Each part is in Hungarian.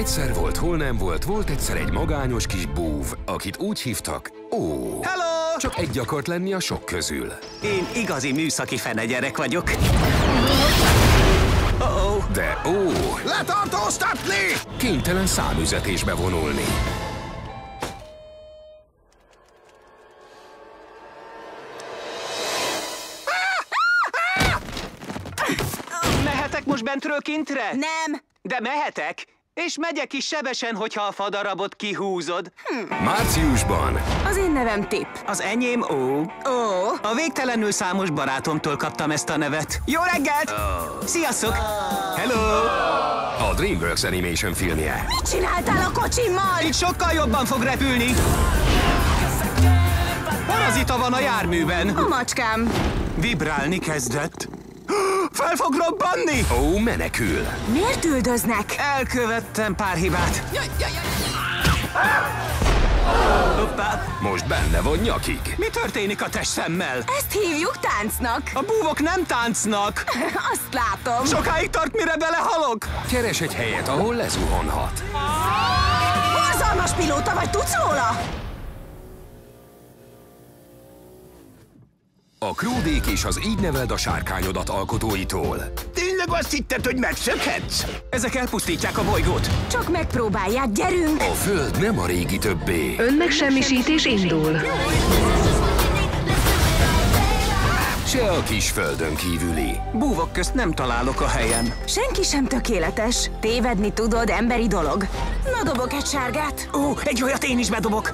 Egyszer volt, hol nem volt, volt egyszer egy magányos kis búv, akit úgy hívtak, ó. Hello! Csak egy akart lenni a sok közül. Én igazi műszaki fenegyerek vagyok. Oh-oh. De ó, Letartóztatni! kénytelen számüzetésbe vonulni. Mehetek most bentről kintre? Nem! De mehetek. És megyek is sebesen, hogyha a fadarabot kihúzod. Márciusban Az én nevem Tip. Az enyém ó. Ó, A végtelenül számos barátomtól kaptam ezt a nevet. Jó reggelt! Sziasztok! Hello! a DreamWorks Animation filmje. mit csináltál a kocsimmal? Így sokkal jobban fog repülni. Parazita van a járműben. A macskám. Vibrálni kezdett. Fel fog robbanni! Ó, menekül. Miért üldöznek? Elkövettem pár hibát. Hoppá! Most benne van nyakig. Mi történik a testemmel? Ezt hívjuk táncnak. A búvok nem táncnak. Azt látom. Sokáig tart, mire belehalok. Keres egy helyet, ahol lezuhanhat. Borzalmas pilóta vagy, tudsz róla? A Krúdék és az Így neveld a sárkányodat alkotóitól. Tényleg azt hitted, hogy megszökhetsz? Ezek elpusztítják a bolygót. Csak megpróbálják, gyerünk! A Föld nem a régi többé. Önmegsemmisítés indul. Se a kis földön kívüli. Búvok közt nem találok a helyem. Senki sem tökéletes. Tévedni tudod, emberi dolog. Na dobok egy sárgát. Ó, egy olyat én is bedobok.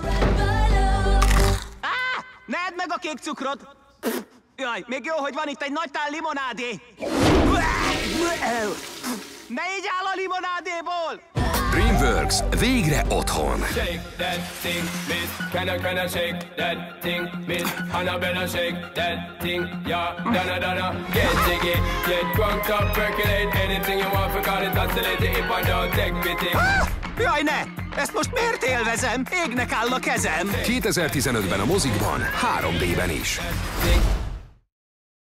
Á! Ne edd meg a kék cukrot! Jaj, még jó, hogy van itt egy nagy tál limonádé. Ne így áll a limonádéból! DreamWorks végre otthon. shake that thing, miss. Can I, can I shake that thing, miss? Annabella shake that thing, yeah. Donna, Donna, get jiggy, get drunk up, percolate anything you want, forgot it, oscillate it if I don't take pity. Ah! Jaj, ne! Ezt most miért élvezem? Égnek áll a kezem. 2015-ben a mozikban, 3D-ben is. Thing,